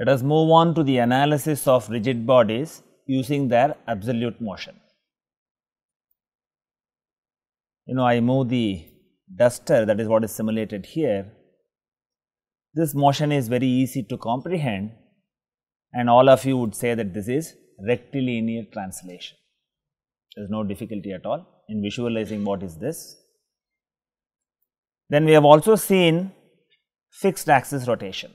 Let us move on to the analysis of rigid bodies using their absolute motion. You know, I move the duster that is what is simulated here. This motion is very easy to comprehend and all of you would say that this is rectilinear translation. There is no difficulty at all in visualizing what is this. Then we have also seen fixed axis rotation.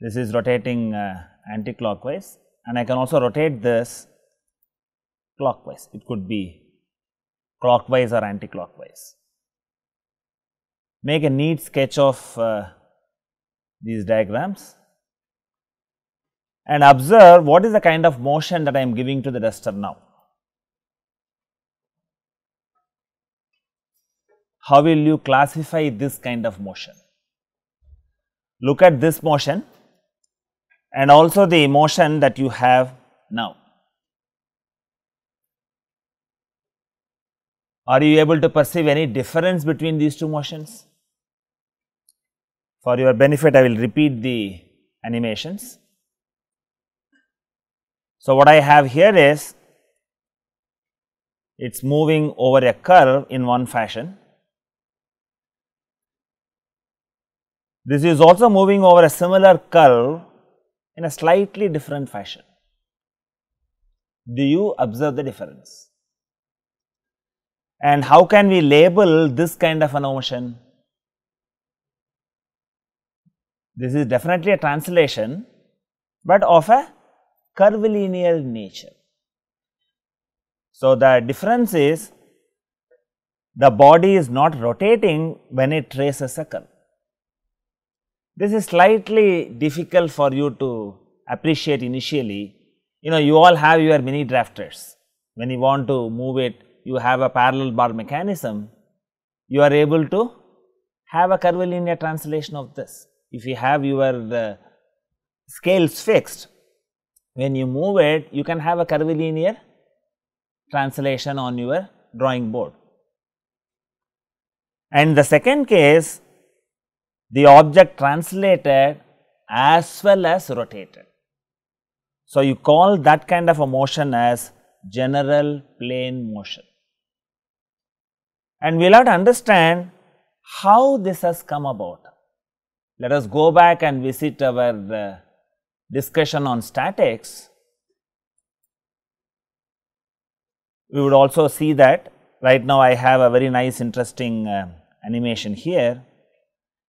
This is rotating uh, anti-clockwise and I can also rotate this clockwise. It could be clockwise or anti-clockwise. Make a neat sketch of uh, these diagrams and observe what is the kind of motion that I am giving to the duster now. How will you classify this kind of motion? Look at this motion and also the emotion that you have now. Are you able to perceive any difference between these two motions? For your benefit, I will repeat the animations. So, what I have here is it is moving over a curve in one fashion. This is also moving over a similar curve in a slightly different fashion. Do you observe the difference? And how can we label this kind of an motion? This is definitely a translation, but of a curvilinear nature. So, the difference is the body is not rotating when it traces a curve. This is slightly difficult for you to appreciate initially. You know, you all have your mini drafters. When you want to move it, you have a parallel bar mechanism. You are able to have a curvilinear translation of this. If you have your uh, scales fixed, when you move it, you can have a curvilinear translation on your drawing board. And the second case, the object translated as well as rotated. So, you call that kind of a motion as general plane motion. And we will have to understand how this has come about. Let us go back and visit our uh, discussion on statics. We would also see that right now I have a very nice interesting uh, animation here.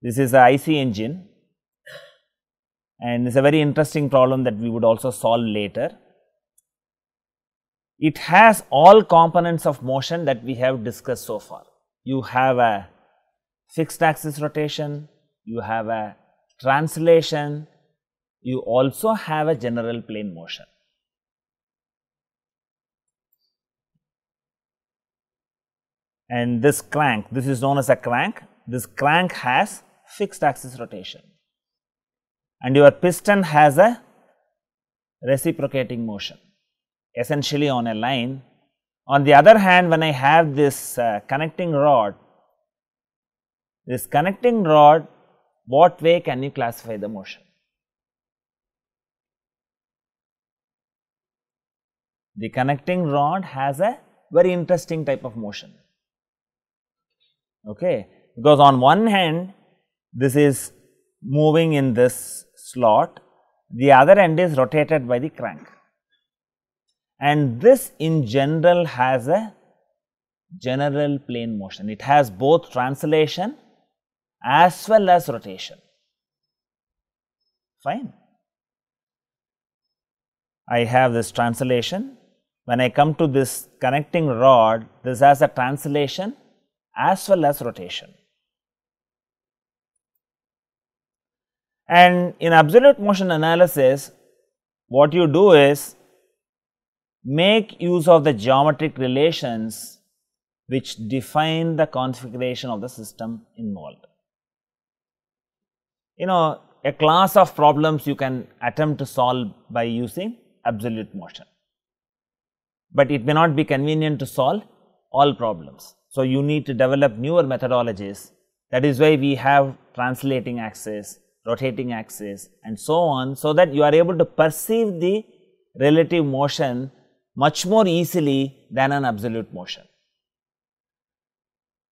This is the IC engine and it is a very interesting problem that we would also solve later. It has all components of motion that we have discussed so far. You have a fixed axis rotation, you have a translation, you also have a general plane motion. And this crank, this is known as a crank, this crank has fixed axis rotation and your piston has a reciprocating motion essentially on a line. On the other hand, when I have this uh, connecting rod, this connecting rod, what way can you classify the motion? The connecting rod has a very interesting type of motion, okay? because on one hand this is moving in this slot, the other end is rotated by the crank and this in general has a general plane motion. It has both translation as well as rotation, fine. I have this translation. when I come to this connecting rod, this has a translation as well as rotation. And in absolute motion analysis, what you do is make use of the geometric relations which define the configuration of the system involved. You know, a class of problems you can attempt to solve by using absolute motion, but it may not be convenient to solve all problems. So, you need to develop newer methodologies that is why we have translating axis, rotating axis and so on. So, that you are able to perceive the relative motion much more easily than an absolute motion.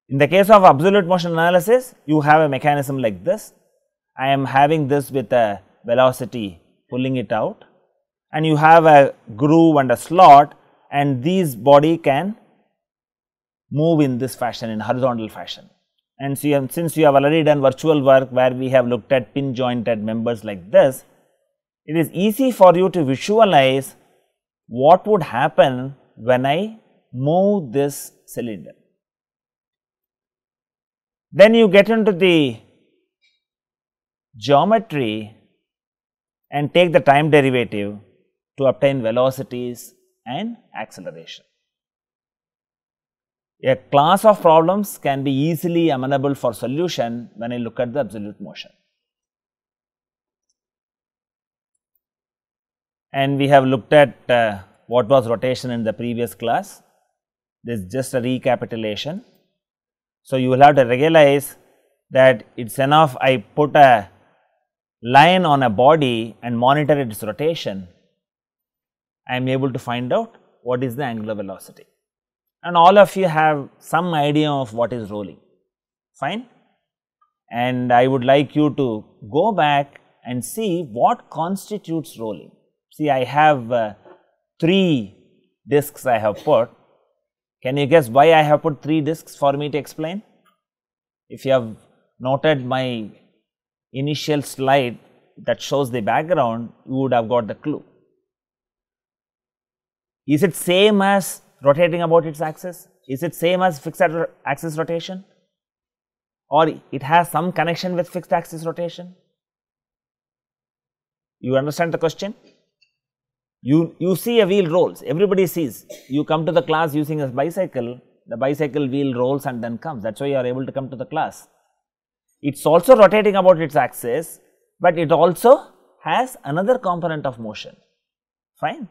In the case of absolute motion analysis, you have a mechanism like this. I am having this with a velocity pulling it out and you have a groove and a slot and these body can move in this fashion in horizontal fashion. And since you have already done virtual work where we have looked at pin jointed members like this, it is easy for you to visualize what would happen when I move this cylinder. Then you get into the geometry and take the time derivative to obtain velocities and acceleration. A class of problems can be easily amenable for solution when I look at the absolute motion. And we have looked at uh, what was rotation in the previous class. This is just a recapitulation. So, you will have to realize that it is enough I put a line on a body and monitor its rotation, I am able to find out what is the angular velocity and all of you have some idea of what is rolling, fine. And I would like you to go back and see what constitutes rolling. See, I have uh, three discs I have put. Can you guess why I have put three discs for me to explain? If you have noted my initial slide that shows the background, you would have got the clue. Is it same as rotating about its axis? Is it same as fixed axis rotation or it has some connection with fixed axis rotation? You understand the question? You, you see a wheel rolls, everybody sees. You come to the class using a bicycle, the bicycle wheel rolls and then comes. That is why you are able to come to the class. It is also rotating about its axis, but it also has another component of motion, fine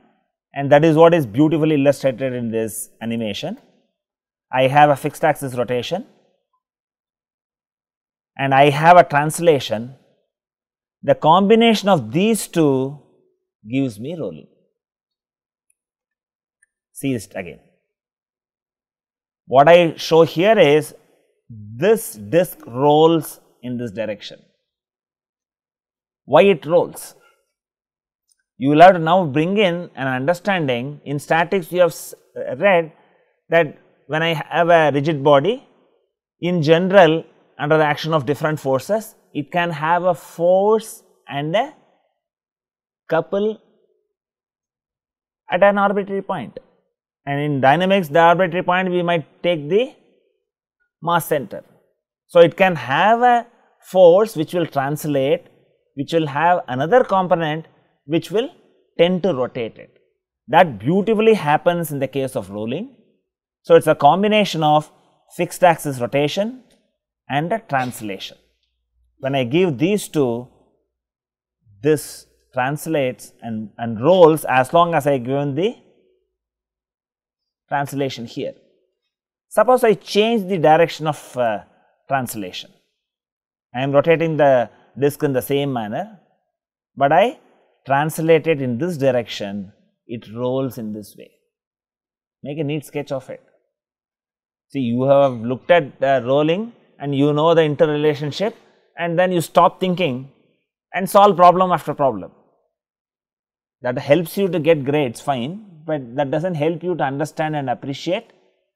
and that is what is beautifully illustrated in this animation. I have a fixed axis rotation and I have a translation. The combination of these two gives me rolling. See it again. What I show here is this disc rolls in this direction. Why it rolls? You will have to now bring in an understanding in statics you have read that when I have a rigid body in general under the action of different forces it can have a force and a couple at an arbitrary point and in dynamics the arbitrary point we might take the mass center. So, it can have a force which will translate which will have another component which will tend to rotate it. That beautifully happens in the case of rolling. So, it is a combination of fixed axis rotation and a translation. When I give these two, this translates and, and rolls as long as I given the translation here. Suppose I change the direction of uh, translation. I am rotating the disc in the same manner, but I translated in this direction, it rolls in this way. Make a neat sketch of it. See, you have looked at the rolling and you know the interrelationship and then you stop thinking and solve problem after problem. That helps you to get grades fine, but that does not help you to understand and appreciate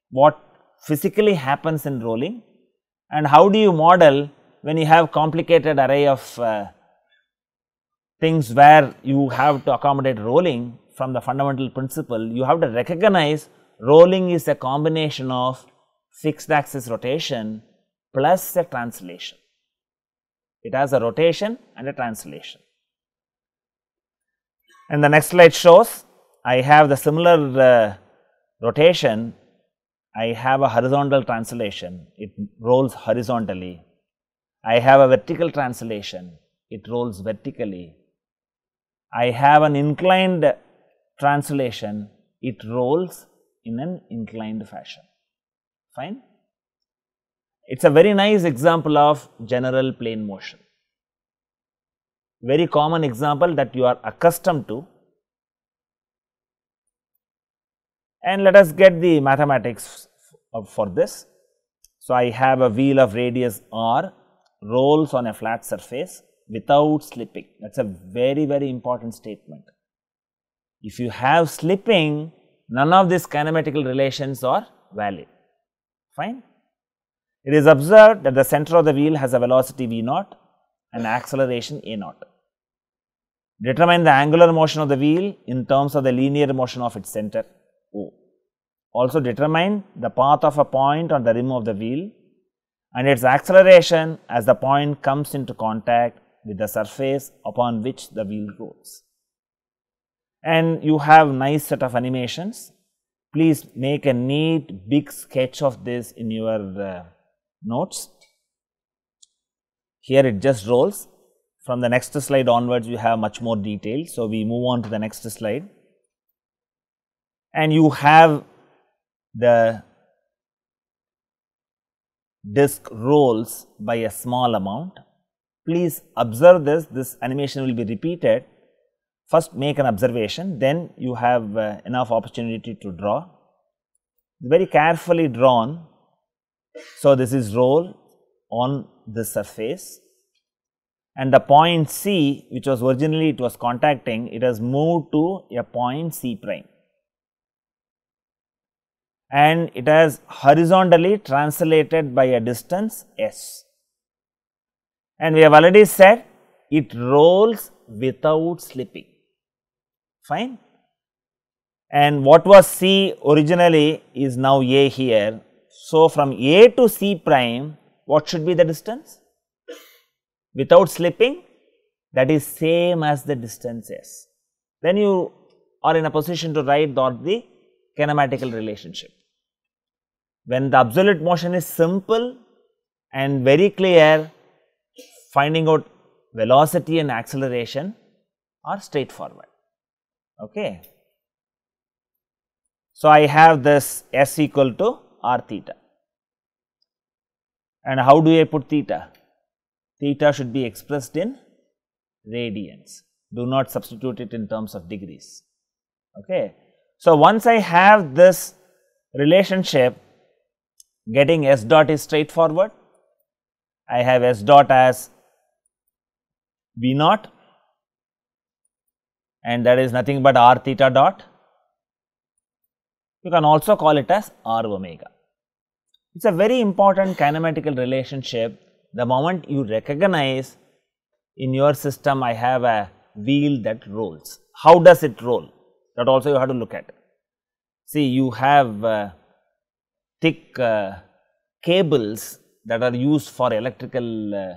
what physically happens in rolling and how do you model when you have complicated array of uh, things where you have to accommodate rolling from the fundamental principle, you have to recognize rolling is a combination of fixed axis rotation plus a translation. It has a rotation and a translation. And the next slide shows I have the similar uh, rotation, I have a horizontal translation, it rolls horizontally. I have a vertical translation, it rolls vertically. I have an inclined translation, it rolls in an inclined fashion. Fine? It is a very nice example of general plane motion. Very common example that you are accustomed to. And let us get the mathematics for this. So, I have a wheel of radius r rolls on a flat surface without slipping. That is a very, very important statement. If you have slipping, none of these kinematical relations are valid. Fine. It is observed that the center of the wheel has a velocity v naught and acceleration a naught. Determine the angular motion of the wheel in terms of the linear motion of its center O. Also determine the path of a point on the rim of the wheel and its acceleration as the point comes into contact with the surface upon which the wheel rolls. And you have nice set of animations. Please make a neat big sketch of this in your uh, notes. Here it just rolls. From the next slide onwards, you have much more detail. So, we move on to the next slide. And you have the disk rolls by a small amount. Please observe this, this animation will be repeated. First make an observation, then you have uh, enough opportunity to draw. Very carefully drawn. So, this is roll on the surface and the point C which was originally it was contacting, it has moved to a point C prime and it has horizontally translated by a distance s. And we have already said it rolls without slipping, fine. And what was C originally is now A here. So, from A to C prime, what should be the distance? Without slipping, that is same as the distance S. Then you are in a position to write the kinematical relationship. When the absolute motion is simple and very clear, finding out velocity and acceleration are straightforward. Okay. So, I have this s equal to r theta and how do I put theta? Theta should be expressed in radians, do not substitute it in terms of degrees. Okay. So, once I have this relationship getting S dot is straightforward. I have S dot as V naught and that is nothing but R theta dot. You can also call it as R omega. It is a very important kinematical relationship the moment you recognize in your system I have a wheel that rolls. How does it roll? That also you have to look at. See you have uh, thick uh, cables that are used for electrical uh,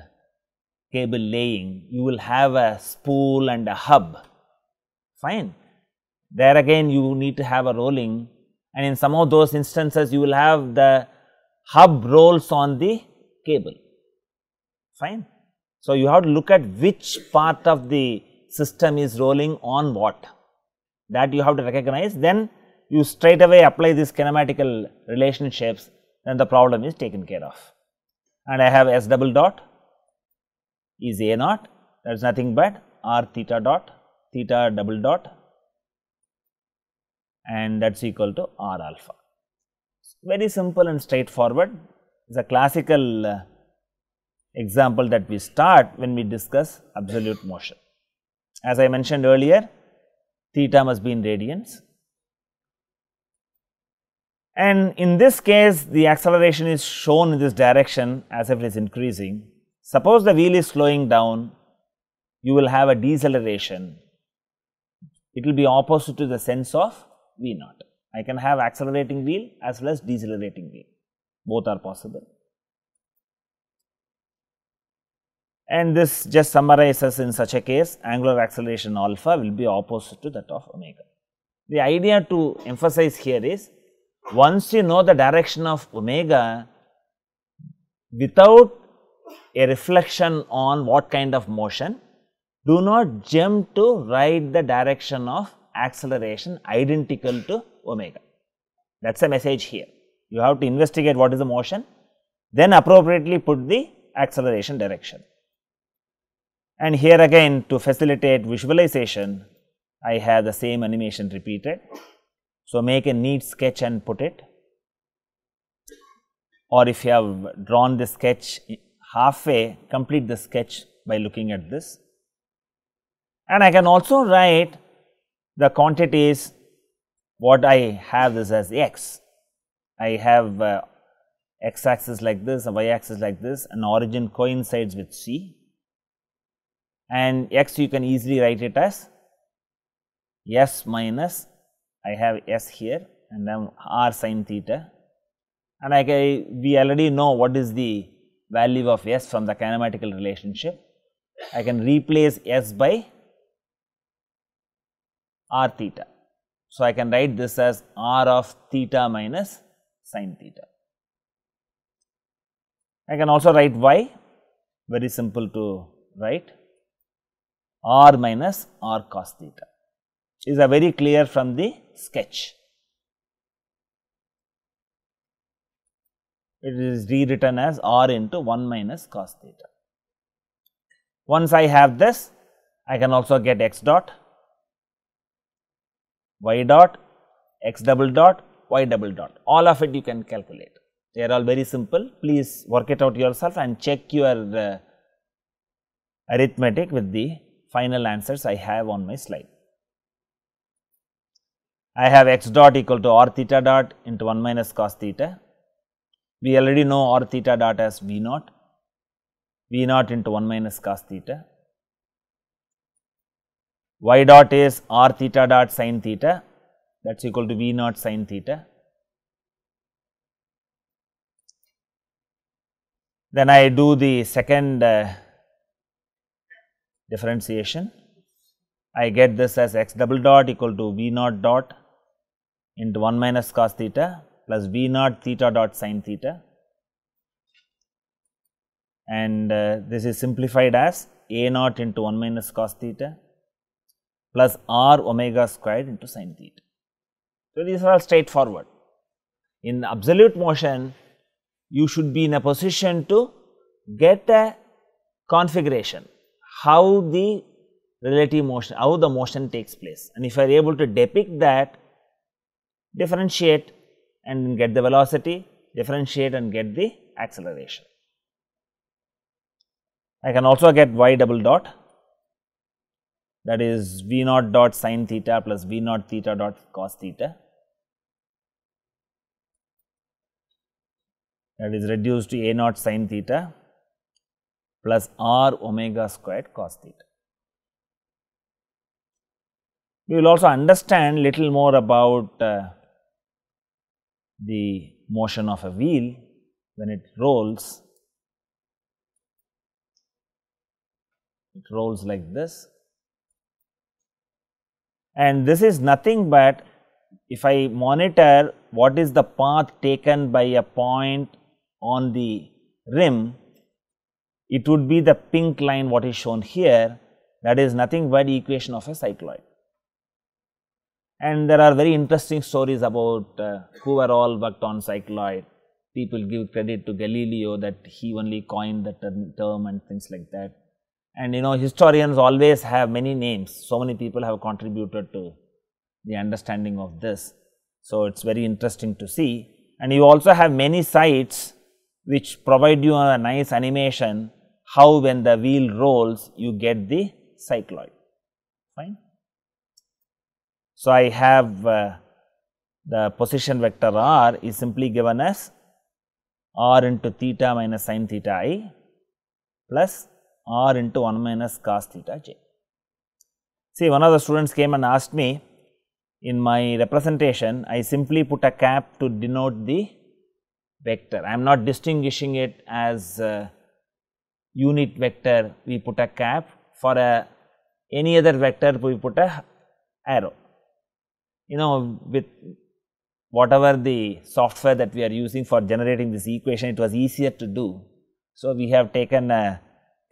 cable laying, you will have a spool and a hub, fine. There again you need to have a rolling and in some of those instances you will have the hub rolls on the cable, fine. So, you have to look at which part of the system is rolling on what that you have to recognize then you straight away apply these kinematical relationships then the problem is taken care of. And I have S double dot is A naught that is nothing but R theta dot theta double dot and that is equal to R alpha. Very simple and straightforward. Is a classical uh, example that we start when we discuss absolute motion. As I mentioned earlier, theta must be in radians and in this case, the acceleration is shown in this direction as if it is increasing. Suppose the wheel is slowing down, you will have a deceleration. it will be opposite to the sense of V naught. I can have accelerating wheel as well as decelerating wheel, both are possible. And this just summarizes in such a case angular acceleration alpha will be opposite to that of omega. The idea to emphasize here is once you know the direction of omega without a reflection on what kind of motion, do not jump to write the direction of acceleration identical to omega. That is the message here. You have to investigate what is the motion, then appropriately put the acceleration direction. And here again to facilitate visualization, I have the same animation repeated. So, make a neat sketch and put it or if you have drawn the sketch halfway, complete the sketch by looking at this. And I can also write the quantities what I have this as x. I have uh, x axis like this, a y axis like this, and origin coincides with c. And x you can easily write it as s minus, I have s here and then r sin theta. And I can, we already know what is the value of s from the kinematical relationship. I can replace s by r theta. So, I can write this as r of theta minus sin theta. I can also write y, very simple to write r minus r cos theta is a very clear from the sketch. It is rewritten as r into 1 minus cos theta. Once I have this, I can also get x dot y dot, x double dot, y double dot, all of it you can calculate. They are all very simple. Please work it out yourself and check your uh, arithmetic with the final answers I have on my slide. I have x dot equal to r theta dot into 1 minus cos theta. We already know r theta dot as v naught, v naught into 1 minus cos theta y dot is r theta dot sin theta that is equal to v naught sin theta. Then I do the second uh, differentiation. I get this as x double dot equal to v naught dot into 1 minus cos theta plus v naught theta dot sin theta and uh, this is simplified as a naught into 1 minus cos theta plus r omega squared into sin theta. So, these are all straightforward. In absolute motion, you should be in a position to get a configuration, how the relative motion, how the motion takes place. And if you are able to depict that, differentiate and get the velocity, differentiate and get the acceleration. I can also get y double dot that is v naught dot sin theta plus v naught theta dot cos theta that is reduced to a naught sin theta plus r omega squared cos theta. We will also understand little more about uh, the motion of a wheel when it rolls. It rolls like this and this is nothing but if I monitor what is the path taken by a point on the rim, it would be the pink line what is shown here that is nothing but the equation of a cycloid. And there are very interesting stories about uh, who were all worked on cycloid. People give credit to Galileo that he only coined the term and things like that. And you know historians always have many names. So many people have contributed to the understanding of this. So it's very interesting to see. And you also have many sites which provide you a nice animation how when the wheel rolls you get the cycloid. Fine so i have uh, the position vector r is simply given as r into theta minus sin theta i plus r into 1 minus cos theta j. See one of the students came and asked me in my representation I simply put a cap to denote the vector. I am not distinguishing it as unit vector we put a cap for a any other vector we put a arrow. You know with whatever the software that we are using for generating this equation it was easier to do. So, we have taken a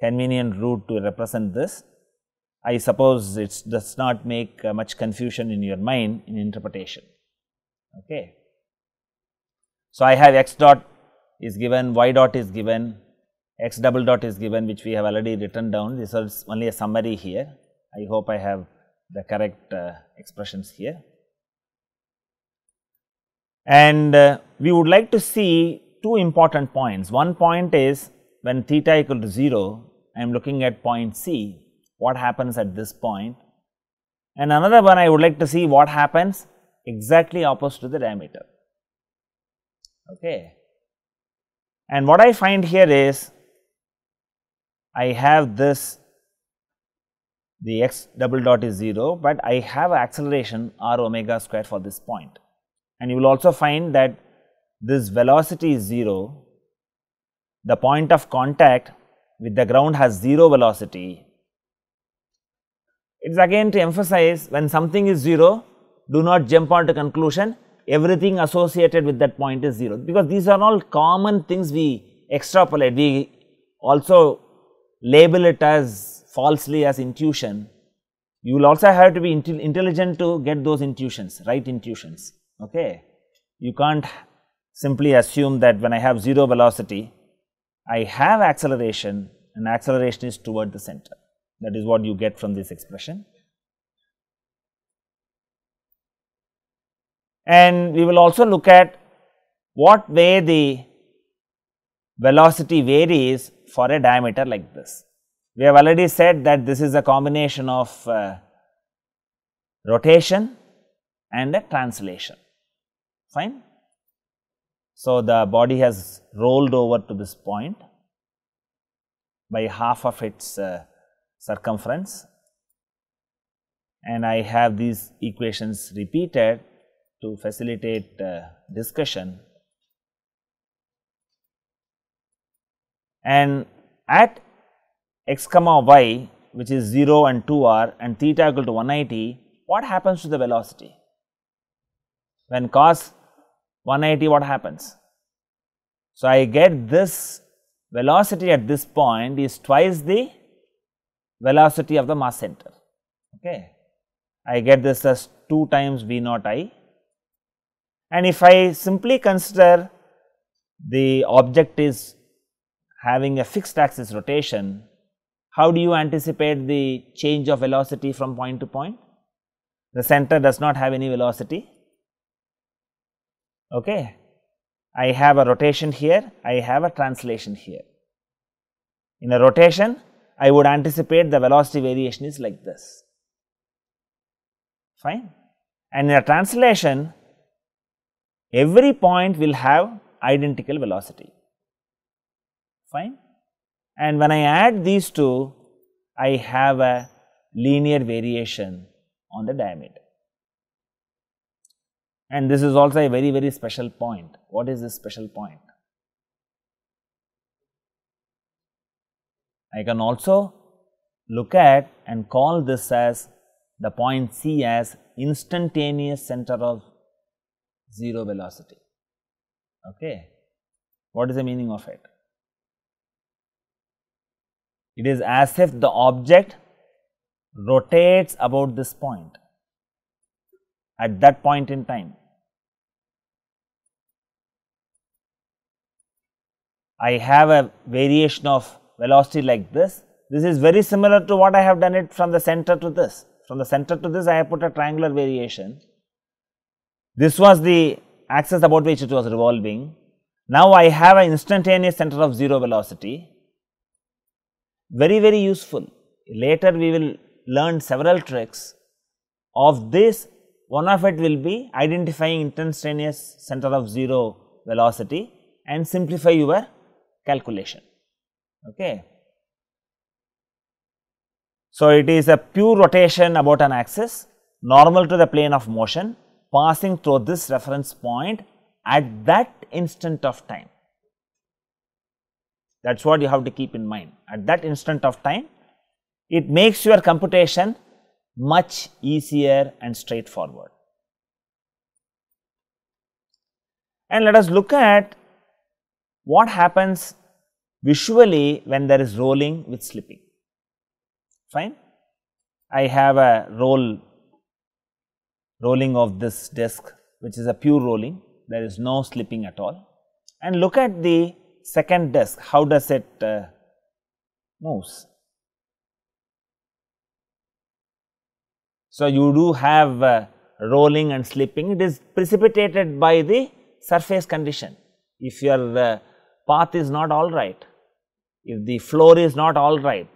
convenient route to represent this. I suppose it does not make uh, much confusion in your mind in interpretation. Okay. So, I have x dot is given, y dot is given, x double dot is given which we have already written down. This is only a summary here. I hope I have the correct uh, expressions here. And uh, we would like to see two important points. One point is when theta equal to 0, I am looking at point C, what happens at this point. And another one I would like to see what happens exactly opposite to the diameter. Okay. And what I find here is I have this the x double dot is 0, but I have acceleration r omega square for this point. And you will also find that this velocity is 0, the point of contact with the ground has 0 velocity. It is again to emphasize when something is 0, do not jump on to conclusion everything associated with that point is 0, because these are all common things we extrapolate, we also label it as falsely as intuition. You will also have to be intelligent to get those intuitions, right intuitions. Okay. You can't simply assume that when I have 0 velocity, I have acceleration and acceleration is toward the center. That is what you get from this expression. And we will also look at what way the velocity varies for a diameter like this. We have already said that this is a combination of uh, rotation and a translation, fine. So, the body has rolled over to this point by half of its uh, circumference and I have these equations repeated to facilitate uh, discussion. And at x comma y which is 0 and 2 r and theta equal to 180, what happens to the velocity? When cos 180 what happens? So, I get this velocity at this point is twice the velocity of the mass center. Okay. I get this as 2 times V naught i and if I simply consider the object is having a fixed axis rotation, how do you anticipate the change of velocity from point to point? The center does not have any velocity. Okay. I have a rotation here, I have a translation here. In a rotation, I would anticipate the velocity variation is like this, fine. And in a translation, every point will have identical velocity, fine. And when I add these two, I have a linear variation on the diameter. And this is also a very, very special point. What is this special point? I can also look at and call this as the point C as instantaneous center of 0 velocity. Okay. What is the meaning of it? It is as if the object rotates about this point at that point in time. I have a variation of velocity like this. This is very similar to what I have done it from the center to this. From the center to this I have put a triangular variation. This was the axis about which it was revolving. Now I have an instantaneous center of 0 velocity. Very, very useful. Later we will learn several tricks. Of this, one of it will be identifying instantaneous center of 0 velocity and simplify your calculation. Okay. So, it is a pure rotation about an axis normal to the plane of motion passing through this reference point at that instant of time. That is what you have to keep in mind at that instant of time it makes your computation much easier and straightforward. And let us look at what happens visually when there is rolling with slipping. Fine. I have a roll rolling of this disc which is a pure rolling there is no slipping at all and look at the second disc how does it uh, moves. So, you do have uh, rolling and slipping it is precipitated by the surface condition. If your uh, path is not all right, if the floor is not all right,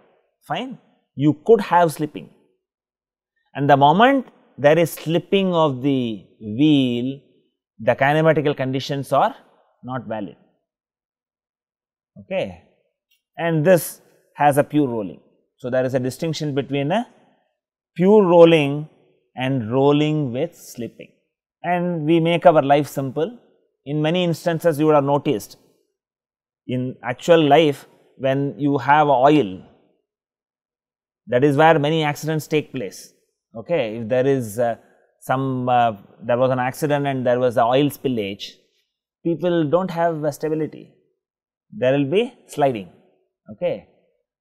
fine, you could have slipping. And the moment there is slipping of the wheel, the kinematical conditions are not valid. Okay. And this has a pure rolling. So, there is a distinction between a pure rolling and rolling with slipping. And we make our life simple. In many instances, you would have noticed in actual life when you have oil, that is where many accidents take place. Okay, if there is uh, some, uh, there was an accident and there was a oil spillage, people do not have stability, there will be sliding. Okay.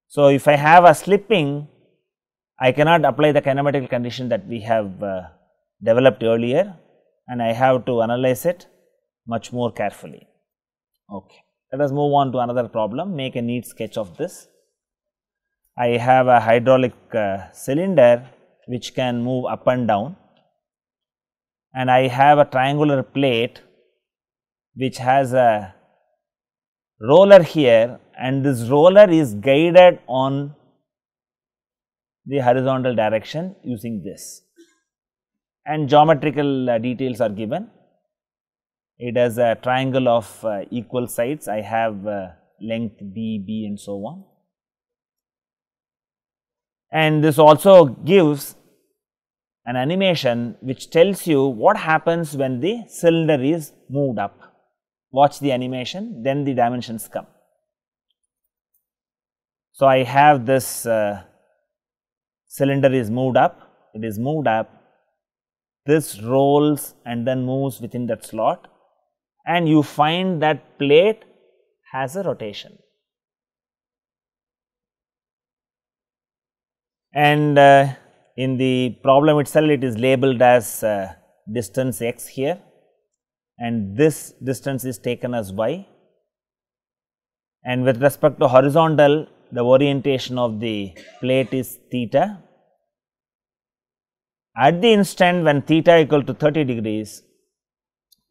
So, if I have a slipping, I cannot apply the kinematical condition that we have uh, developed earlier and I have to analyze it much more carefully. Okay. Let us move on to another problem, make a neat sketch of this. I have a hydraulic uh, cylinder which can move up and down and I have a triangular plate which has a roller here and this roller is guided on the horizontal direction using this and geometrical uh, details are given. It has a triangle of uh, equal sides, I have uh, length B, B and so on. And this also gives an animation which tells you what happens when the cylinder is moved up. Watch the animation, then the dimensions come. So, I have this uh, cylinder is moved up, it is moved up, this rolls and then moves within that slot and you find that plate has a rotation. And uh, in the problem itself it is labeled as uh, distance x here and this distance is taken as y and with respect to horizontal the orientation of the plate is theta. At the instant when theta equal to 30 degrees,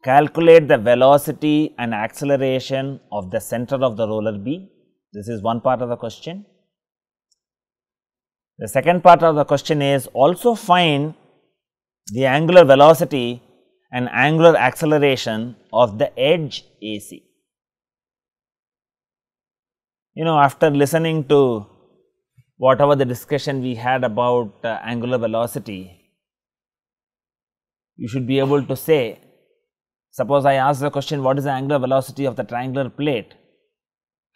calculate the velocity and acceleration of the center of the roller B. This is one part of the question. The second part of the question is also find the angular velocity and angular acceleration of the edge AC you know after listening to whatever the discussion we had about uh, angular velocity, you should be able to say, suppose I ask the question what is the angular velocity of the triangular plate,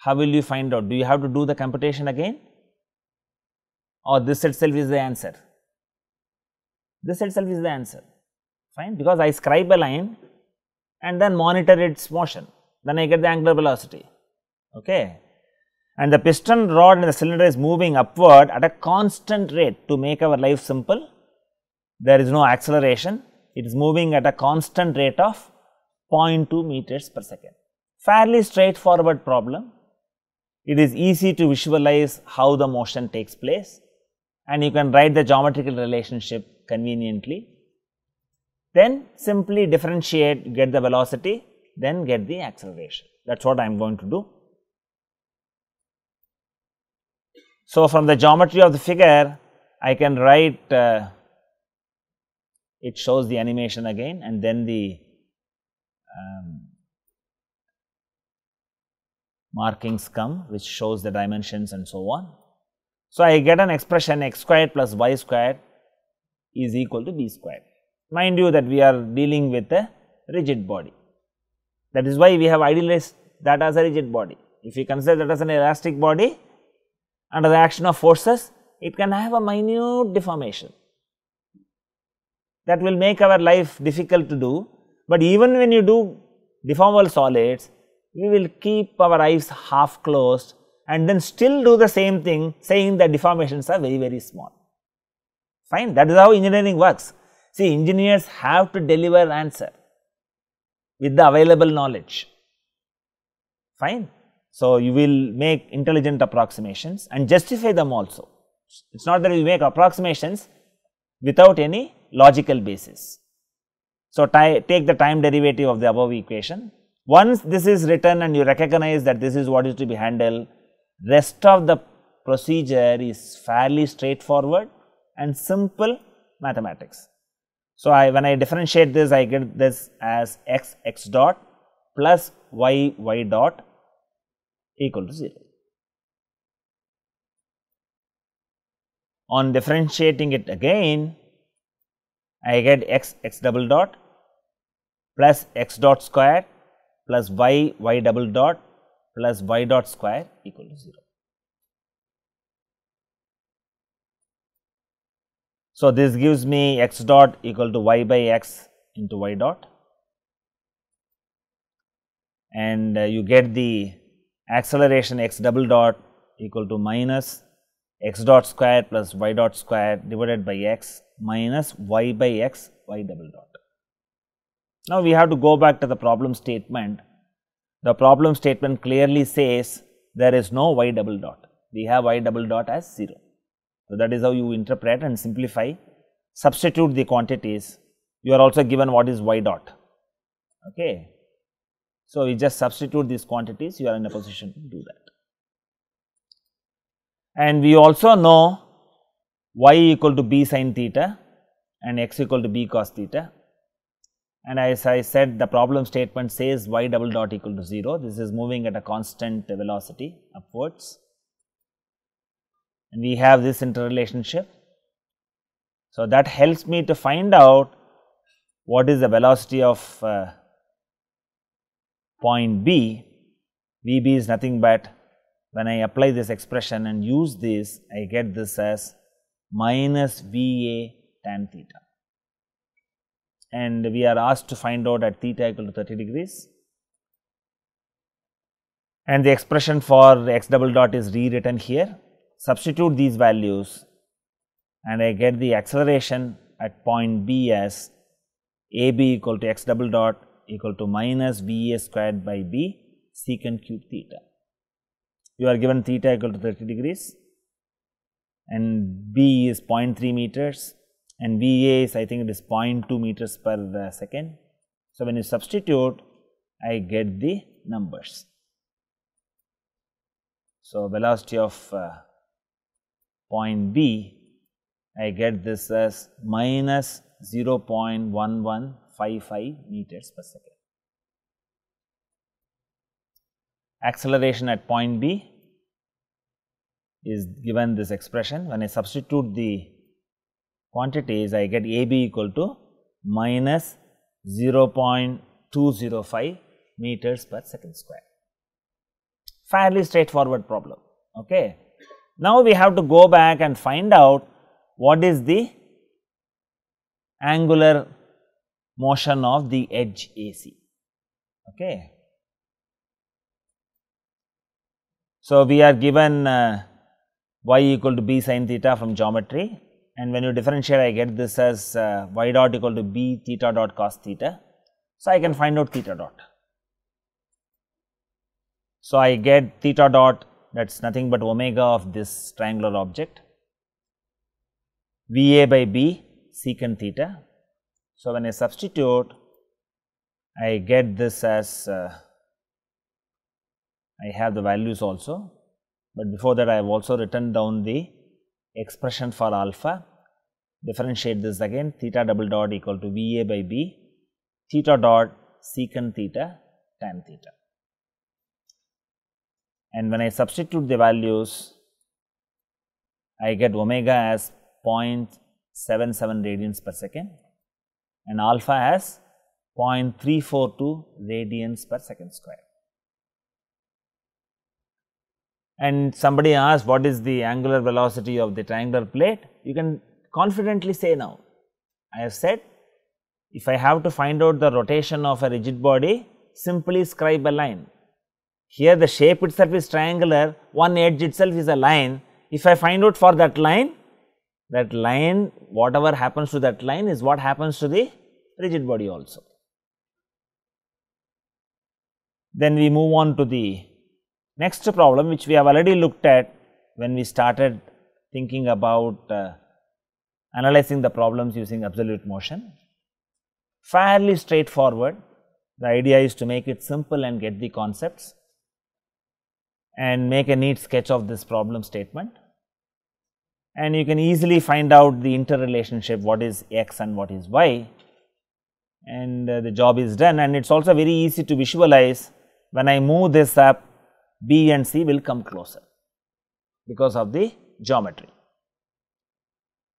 how will you find out? Do you have to do the computation again? Or this itself is the answer? This itself is the answer, fine, because I scribe a line and then monitor its motion, then I get the angular velocity, okay. And the piston rod in the cylinder is moving upward at a constant rate to make our life simple. There is no acceleration, it is moving at a constant rate of 0.2 meters per second. Fairly straightforward problem. It is easy to visualize how the motion takes place and you can write the geometrical relationship conveniently. Then simply differentiate, get the velocity, then get the acceleration. That is what I am going to do. So, from the geometry of the figure I can write uh, it shows the animation again and then the um, markings come which shows the dimensions and so on. So, I get an expression x squared plus y squared is equal to b squared. Mind you that we are dealing with a rigid body. That is why we have idealized that as a rigid body. If we consider that as an elastic body, under the action of forces, it can have a minute deformation. That will make our life difficult to do, but even when you do deformable solids, we will keep our eyes half closed and then still do the same thing saying that deformations are very very small. Fine, that is how engineering works. See, engineers have to deliver answer with the available knowledge. Fine. So, you will make intelligent approximations and justify them also. It is not that you make approximations without any logical basis. So, take the time derivative of the above equation. Once this is written and you recognize that this is what is to be handled, rest of the procedure is fairly straightforward and simple mathematics. So, I when I differentiate this I get this as x x dot plus y y dot equal to 0. On differentiating it again, I get x x double dot plus x dot square plus y y double dot plus y dot square equal to 0. So, this gives me x dot equal to y by x into y dot and uh, you get the acceleration x double dot equal to minus x dot square plus y dot square divided by x minus y by x y double dot. Now, we have to go back to the problem statement. The problem statement clearly says there is no y double dot, we have y double dot as 0. So, that is how you interpret and simplify, substitute the quantities, you are also given what is y dot. Okay. So, we just substitute these quantities, you are in a position to do that. And we also know y equal to b sin theta and x equal to b cos theta. And as I said the problem statement says y double dot equal to 0, this is moving at a constant velocity upwards and we have this interrelationship. So, that helps me to find out what is the velocity of uh, point B, Vb is nothing but when I apply this expression and use this, I get this as minus Va tan theta. And we are asked to find out at theta equal to 30 degrees. And the expression for x double dot is rewritten here. Substitute these values and I get the acceleration at point B as AB equal to x double dot equal to minus V a squared by B secant cube theta. You are given theta equal to 30 degrees and B is 0.3 meters and VA is I think it is 0.2 meters per uh, second. So, when you substitute I get the numbers. So, velocity of uh, point B I get this as minus 0.11 0.55 meters per second. Acceleration at point B is given this expression. When I substitute the quantities, I get A B equal to minus 0.205 meters per second square. Fairly straightforward problem. Okay. Now, we have to go back and find out what is the angular motion of the edge AC. Okay. So, we are given uh, y equal to b sin theta from geometry and when you differentiate I get this as uh, y dot equal to b theta dot cos theta. So, I can find out theta dot. So, I get theta dot that is nothing but omega of this triangular object V a by b secant theta so, when I substitute I get this as uh, I have the values also, but before that I have also written down the expression for alpha differentiate this again theta double dot equal to V a by b theta dot secant theta tan theta. And when I substitute the values I get omega as 0.77 radians per second and alpha as 0.342 radians per second square. And somebody asks what is the angular velocity of the triangular plate, you can confidently say now. I have said if I have to find out the rotation of a rigid body, simply scribe a line. Here the shape itself is triangular, one edge itself is a line. If I find out for that line, that line whatever happens to that line is what happens to the rigid body also. Then we move on to the next problem which we have already looked at when we started thinking about uh, analyzing the problems using absolute motion. Fairly straightforward, the idea is to make it simple and get the concepts and make a neat sketch of this problem statement. And you can easily find out the interrelationship what is x and what is y and uh, the job is done and it is also very easy to visualize when I move this up B and C will come closer because of the geometry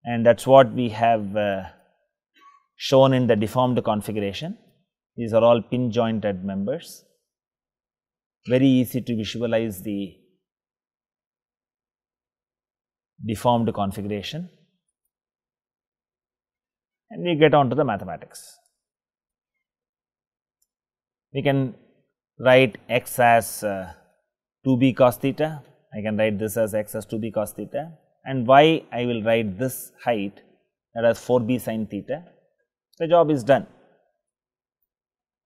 and that is what we have uh, shown in the deformed configuration. These are all pin jointed members, very easy to visualize the deformed configuration and we get on to the mathematics. We can write x as uh, 2b cos theta, I can write this as x as 2b cos theta. And y I will write this height that as 4b sin theta, the job is done.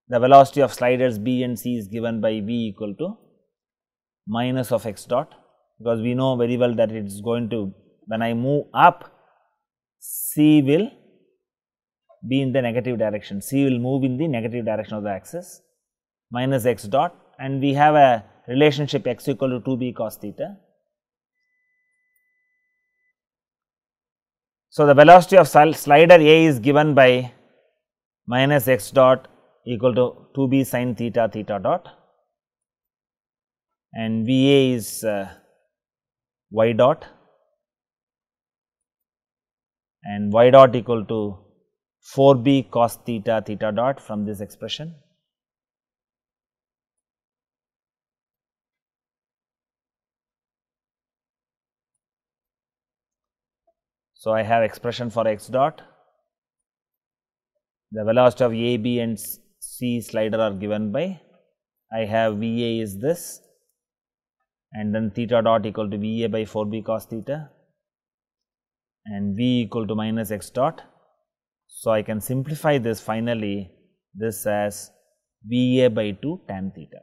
The velocity of sliders b and c is given by v equal to minus of x dot. Because we know very well that it is going to when I move up c will be in the negative direction, c will move in the negative direction of the axis minus x dot. And we have a relationship x equal to 2b cos theta. So, the velocity of slider A is given by minus x dot equal to 2 b sin theta theta dot. And V A is uh, y dot. And y dot equal to 4 b cos theta theta dot from this expression. So, I have expression for x dot, the velocity of A, B and C slider are given by I have V A is this and then theta dot equal to V A by 4 B cos theta and V equal to minus x dot. So, I can simplify this finally this as V A by 2 tan theta.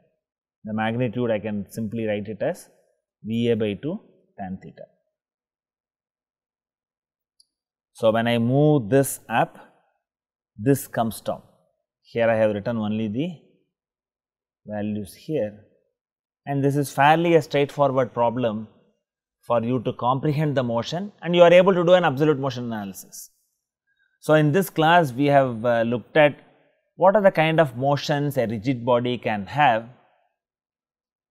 The magnitude I can simply write it as V A by 2 tan theta. So, when I move this up, this comes down. Here I have written only the values here and this is fairly a straightforward problem for you to comprehend the motion and you are able to do an absolute motion analysis. So, in this class we have uh, looked at what are the kind of motions a rigid body can have,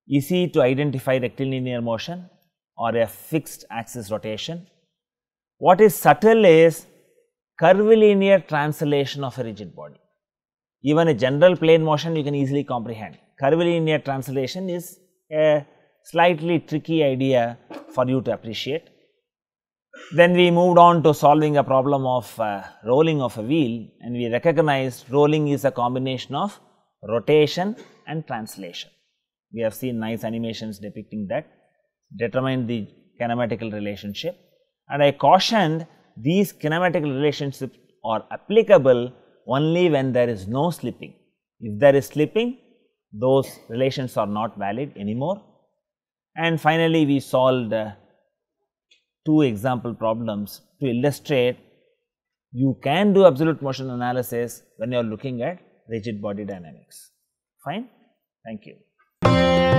easy to identify rectilinear motion or a fixed axis rotation what is subtle is curvilinear translation of a rigid body. Even a general plane motion you can easily comprehend. Curvilinear translation is a slightly tricky idea for you to appreciate. Then we moved on to solving a problem of uh, rolling of a wheel and we recognized rolling is a combination of rotation and translation. We have seen nice animations depicting that, determine the kinematical relationship and I cautioned these kinematic relationships are applicable only when there is no slipping. If there is slipping, those relations are not valid anymore. And finally, we solved uh, two example problems to illustrate you can do absolute motion analysis when you are looking at rigid body dynamics. Fine? Thank you.